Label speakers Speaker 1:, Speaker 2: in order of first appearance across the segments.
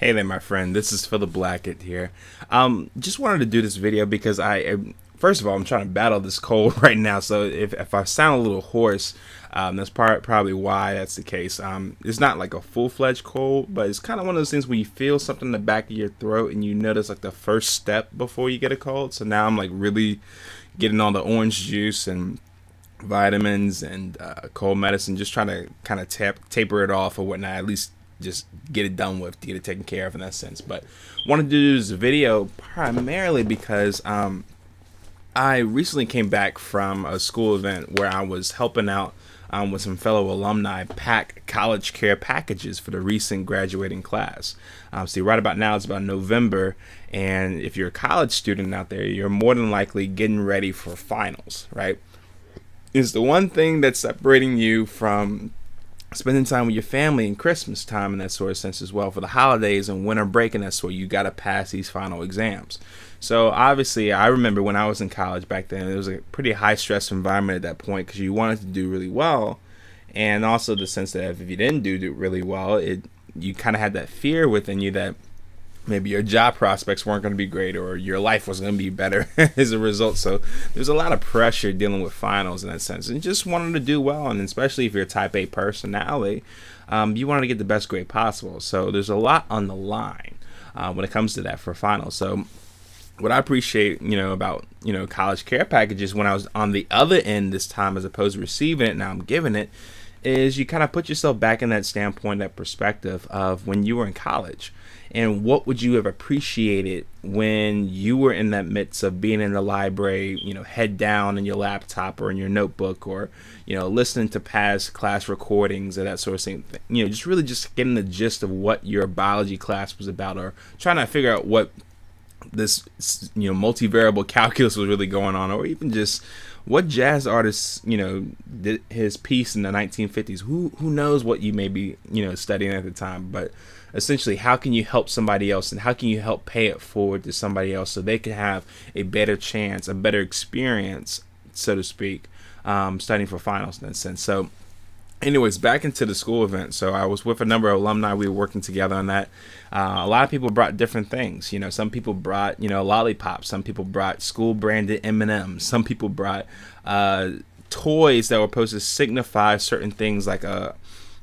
Speaker 1: Hey there, my friend. This is Philip Blackett here. Um, just wanted to do this video because I, first of all, I'm trying to battle this cold right now. So if, if I sound a little hoarse, um, that's part, probably why that's the case. Um, it's not like a full fledged cold, but it's kind of one of those things where you feel something in the back of your throat and you notice like the first step before you get a cold. So now I'm like really getting all the orange juice and vitamins and uh, cold medicine, just trying to kind of tap taper it off or whatnot. At least just get it done with, to get it taken care of in that sense. But wanted to do this video primarily because um, I recently came back from a school event where I was helping out um, with some fellow alumni pack college care packages for the recent graduating class. Um, see, right about now it's about November, and if you're a college student out there, you're more than likely getting ready for finals, right? Is the one thing that's separating you from spending time with your family and Christmas time in that sort of sense as well for the holidays and winter break and that sort. You got to pass these final exams. So obviously, I remember when I was in college back then, it was a pretty high stress environment at that point because you wanted to do really well, and also the sense that if you didn't do really well, it you kind of had that fear within you that maybe your job prospects weren't going to be great or your life was going to be better as a result. So there's a lot of pressure dealing with finals in that sense, and just wanting to do well, and especially if you're a Type A personality, um, you want to get the best grade possible. So there's a lot on the line uh, when it comes to that for finals. So what I appreciate, you know, about you know college care packages when I was on the other end this time as opposed to receiving it, now I'm giving it, is you kind of put yourself back in that standpoint, that perspective of when you were in college and what would you have appreciated when you were in that midst of being in the library you know head down in your laptop or in your notebook or you know listening to past class recordings or that sort of thing? You know just really just getting the gist of what your biology class was about or trying to figure out what this you know multivariable calculus was really going on or even just what jazz artist you know did his piece in the 1950s who who knows what you may be you know studying at the time but essentially how can you help somebody else and how can you help pay it forward to somebody else so they can have a better chance a better experience so to speak um, studying for finals in that sense so anyways back into the school event. So i was with a number of alumni. We were working together on that. Uh, a lot of people brought different things. You know some people brought you know lollipops. Some people brought school branded m&ms some people brought uh, toys that were supposed to signify certain things like a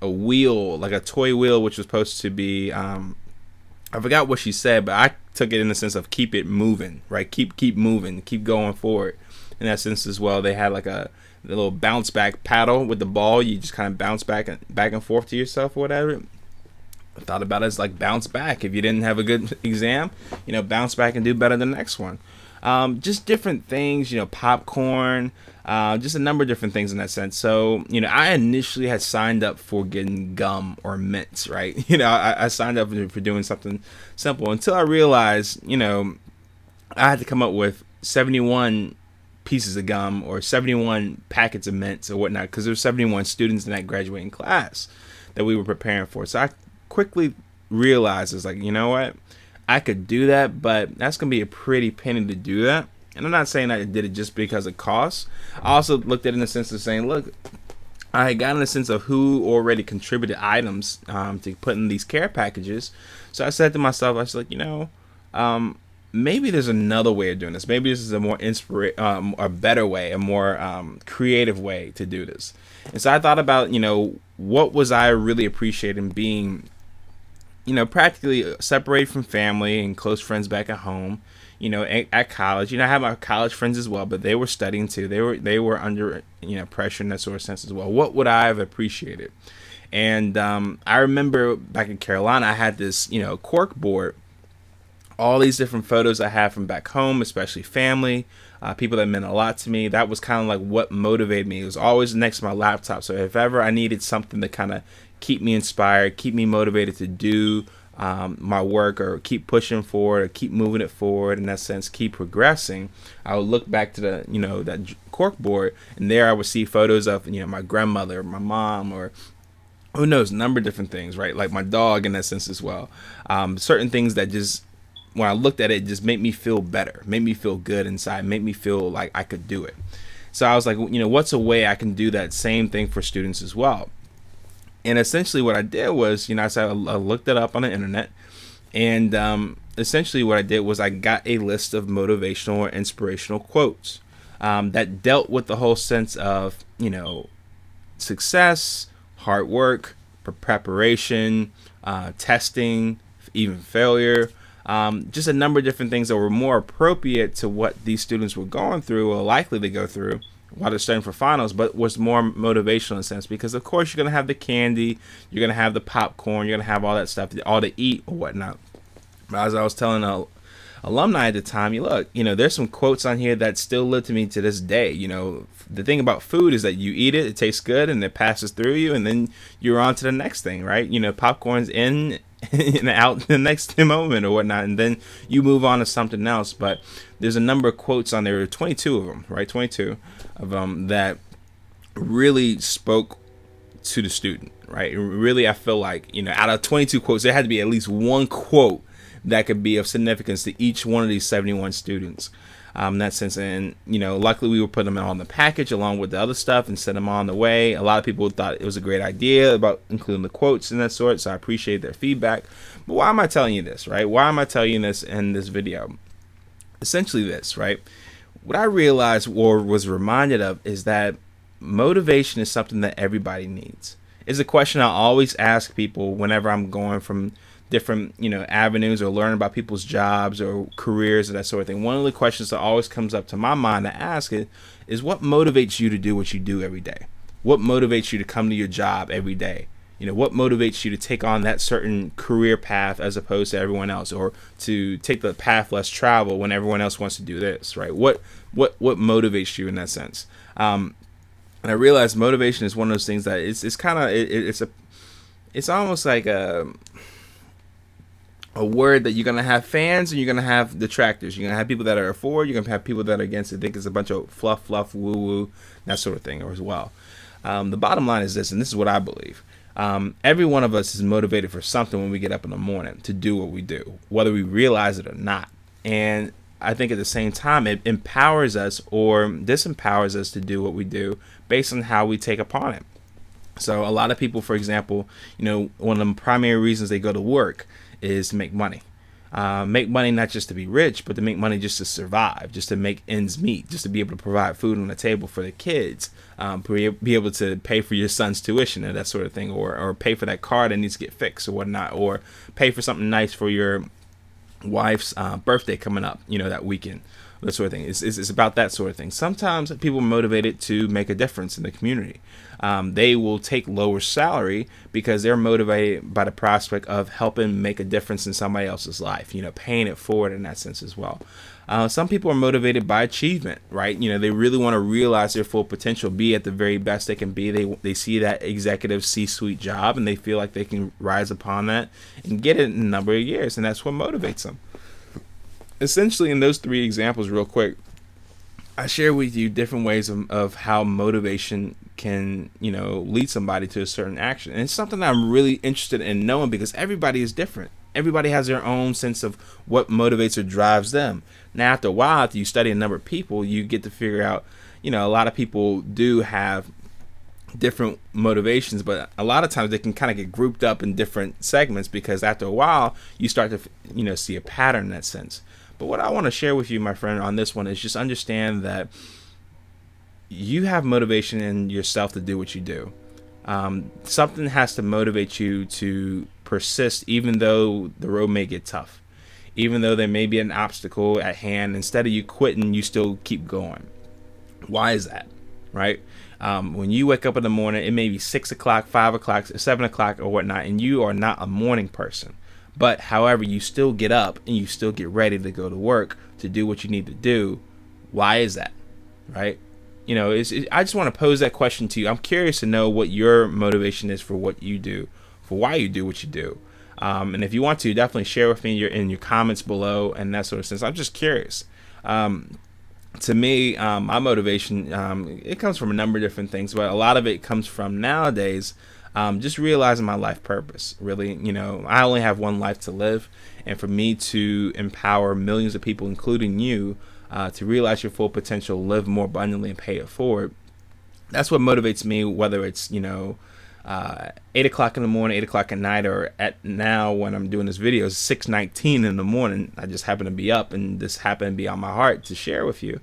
Speaker 1: a wheel like a toy wheel which was supposed to be um, i forgot what she said but i took it in the sense of keep it moving right? Keep keep moving keep going forward. In that sense as well they had like a the little bounce back paddle with the ball. You just kind of bounce back and back and forth to yourself or whatever. I thought about it as like bounce back. If you didn't have a good exam, you know, bounce back and do better the next one. Um, just different things, you know, popcorn, uh, just a number of different things in that sense. So, you know, I initially had signed up for getting gum or mints, right? You know, I, I signed up for doing something simple until I realized, you know, I had to come up with 71 pieces of gum or 71 packets of mints or whatnot because there's 71 students in that graduating class that we were preparing for. So I quickly realized it's like, you know what? I could do that, but that's gonna be a pretty penny to do that. And I'm not saying I did it just because of costs. I also looked at it in the sense of saying, look, I had gotten a sense of who already contributed items um, to put in these care packages. So I said to myself, I was like, you know, um, maybe there's another way of doing this. Maybe this is a more inspira- um, a better way, a more um, creative way to do this. And so I thought about, you know, what was I really appreciating being, you know, practically separated from family and close friends back at home. You know, at, at college, you know, I have my college friends as well, but they were studying too. They were they were under you know pressure in that sort of sense as well. What would I have appreciated? And um, I remember back in Carolina, I had this you know cork board all these different photos I have from back home, especially family, uh, people that meant a lot to me. That was kind of like what motivated me. It was always next to my laptop. So if ever I needed something to kind of keep me inspired, keep me motivated to do um, my work or keep pushing forward or keep moving it forward in that sense, keep progressing, I would look back to the, you know, that cork board and there I would see photos of, you know, my grandmother, my mom, or who knows, a number of different things, right? Like my dog in that sense as well. Um, certain things that just when I looked at it, it just made me feel better, made me feel good inside, made me feel like I could do it. So I was like, you know, what's a way I can do that same thing for students as well? And essentially, what I did was, you know, I said I looked it up on the internet, And um, essentially, what I did was I got a list of motivational or inspirational quotes um, that dealt with the whole sense of, you know, success, hard work, preparation, uh, testing, even failure. Um, just a number of different things that were more appropriate to what these students were going through or likely to go through while they're studying for finals, but was more motivational in a sense because, of course, you're going to have the candy, you're going to have the popcorn, you're going to have all that stuff, all to eat or whatnot. But as I was telling a alumni at the time, you look, you know, there's some quotes on here that still live to me to this day. You know, the thing about food is that you eat it, it tastes good, and it passes through you, and then you're on to the next thing, right? You know, popcorn's in and out the next moment or whatnot, and then you move on to something else. But there's a number of quotes on there, 22 of them, right? 22 of them that really spoke to the student, right? Really, I feel like, you know, out of 22 quotes, there had to be at least one quote that could be of significance to each one of these 71 students. Um, in that sense, and you know, luckily we were putting them on the package along with the other stuff and sent them on the way. A lot of people thought it was a great idea about including the quotes and that sort, so I appreciate their feedback. But why am I telling you this, right? Why am I telling you this in this video? Essentially, this, right? What I realized or was reminded of is that motivation is something that everybody needs. It's a question I always ask people whenever I'm going from different you know avenues or learn about people's jobs or careers and that sort of thing. One of the questions that always comes up to my mind to ask it is what motivates you to do what you do every day? What motivates you to come to your job every day? You know what motivates you to take on that certain career path as opposed to everyone else or to take the path less travel when everyone else wants to do this right? What what what motivates you in that sense? Um, and i realize motivation is one of those things that it's, it's kind of it, it's a it's almost like a a word that you're gonna have fans and you're gonna have detractors. You're gonna have people that are for, you're gonna have people that are against it. Think it's a bunch of fluff, fluff, woo woo, that sort of thing as well. Um, the bottom line is this, and this is what I believe. Um, every one of us is motivated for something when we get up in the morning to do what we do, whether we realize it or not. And I think at the same time, it empowers us or disempowers us to do what we do based on how we take upon it. So, a lot of people, for example, you know, one of the primary reasons they go to work is to make money. Uh, make money not just to be rich, but to make money just to survive, just to make ends meet, just to be able to provide food on the table for the kids, um, be able to pay for your son's tuition and that sort of thing, or, or pay for that car that needs to get fixed or whatnot, or pay for something nice for your wife's uh, birthday coming up, you know, that weekend, that sort of thing. It's, it's, it's, about that sort of thing. Sometimes people are motivated to make a difference in the community um, they will take lower salary because they're motivated by the prospect of helping make a difference in somebody else's life, you know, paying it forward in that sense as well. Uh, some people are motivated by achievement, right? You know, they really want to realize their full potential, be at the very best they can be. They they see that executive C-suite job, and they feel like they can rise upon that and get it in a number of years, and that's what motivates them. Essentially, in those three examples, real quick, I share with you different ways of, of how motivation can, you know, lead somebody to a certain action. And it's something I'm really interested in knowing because everybody is different. Everybody has their own sense of what motivates or drives them. Now, after a while, after you study a number of people, you get to figure out, you know, a lot of people do have different motivations, but a lot of times they can kind of get grouped up in different segments because after a while, you start to, you know, see a pattern in that sense. But what I want to share with you, my friend, on this one is just understand that you have motivation in yourself to do what you do. Um, something has to motivate you to persist, even though the road may get tough, even though there may be an obstacle at hand. Instead of you quitting, you still keep going. Why is that? Right? Um, when you wake up in the morning, it may be six o'clock, five o'clock, seven o'clock, or whatnot, and you are not a morning person. But however, you still get up and you still get ready to go to work to do what you need to do. Why is that? Right? You know, is I just want to pose that question to you. I'm curious to know what your motivation is for what you do, for why you do what you do. Um, and if you want to, definitely share with me your in your comments below and that sort of sense. I'm just curious. Um, to me, um, my motivation um, it comes from a number of different things, but a lot of it comes from nowadays um, just realizing my life purpose. Really, you know, I only have one life to live, and for me to empower millions of people, including you, uh, to realize your full potential, live more abundantly, and pay it forward. That's what motivates me. Whether it's you know uh, eight o'clock in the morning, eight o'clock at night, or at now when I'm doing this video, it's six nineteen in the morning. I just happen to be up, and this happened to be on my heart to share with you.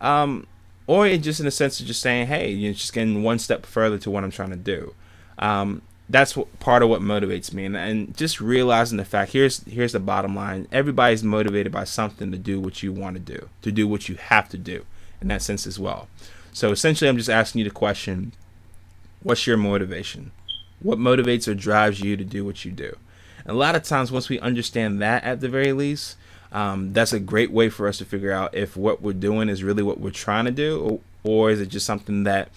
Speaker 1: Um, or just in a sense of just saying, hey, you're just getting one step further to what I'm trying to do. Um, that's what, part of what motivates me, and, and just realizing the fact. Here's here's the bottom line: everybody's motivated by something to do what you want to do, to do what you have to do, in that sense as well. So essentially, I'm just asking you the question: What's your motivation? What motivates or drives you to do what you do? And a lot of times, once we understand that, at the very least, um, that's a great way for us to figure out if what we're doing is really what we're trying to do, or, or is it just something that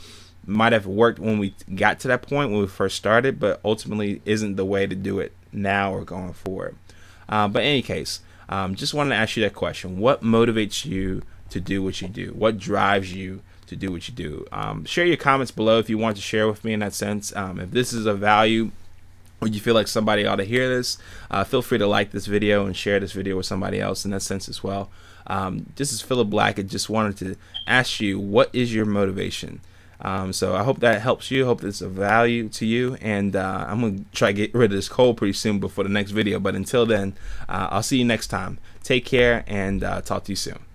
Speaker 1: might have worked when we got to that point when we first started, but ultimately isn't the way to do it now or going forward. Uh, but in any case, um, just wanted to ask you that question: What motivates you to do what you do? What drives you to do what you do? Um, share your comments below if you want to share with me in that sense. Um, if this is a value or you feel like somebody ought to hear this, uh, feel free to like this video and share this video with somebody else in that sense as well. Um, this is Philip Blackett. I just wanted to ask you, what is your motivation? Um, so I hope that helps you. Hope it's of value to you. And uh, I'm going to try to get rid of this cold pretty soon before the next video. But until then, uh, I'll see you next time. Take care and uh, talk to you soon.